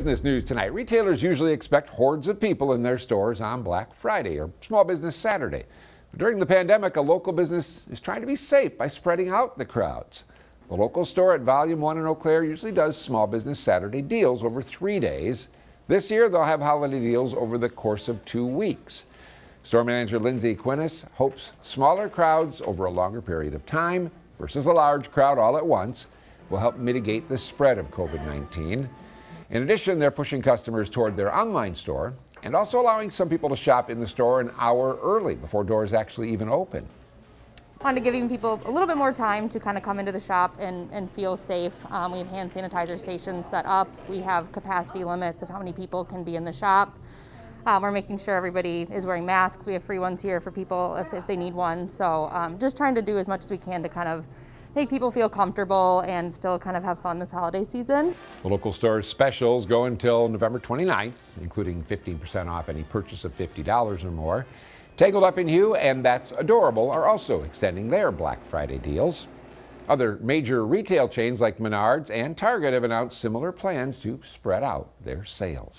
Business news tonight. Retailers usually expect hordes of people in their stores on Black Friday or Small Business Saturday. During the pandemic, a local business is trying to be safe by spreading out the crowds. The local store at Volume 1 in Eau Claire usually does Small Business Saturday deals over three days. This year, they'll have holiday deals over the course of two weeks. Store manager Lindsay Quinnis hopes smaller crowds over a longer period of time versus a large crowd all at once will help mitigate the spread of COVID 19. In addition, they're pushing customers toward their online store and also allowing some people to shop in the store an hour early before doors actually even open. Wanted to give people a little bit more time to kind of come into the shop and, and feel safe. Um, we have hand sanitizer stations set up. We have capacity limits of how many people can be in the shop. Um, we're making sure everybody is wearing masks. We have free ones here for people if, if they need one. So um, just trying to do as much as we can to kind of make people feel comfortable and still kind of have fun this holiday season. The local store's specials go until November 29th, including 15% off any purchase of $50 or more. Tangled Up in Hue and That's Adorable are also extending their Black Friday deals. Other major retail chains like Menards and Target have announced similar plans to spread out their sales.